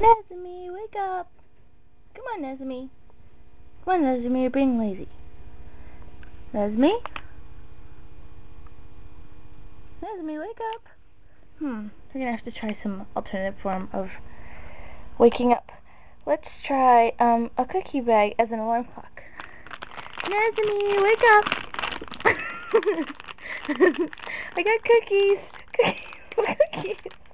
Nezumi, wake up. Come on, Nezumi. Come on, Nezumi, you're being lazy. Nezumi? Nezumi, wake up. Hmm, we're gonna have to try some alternative form of waking up. Let's try um a cookie bag as an alarm clock. Nezumi, wake up. I got cookies. Cookies. Cookies.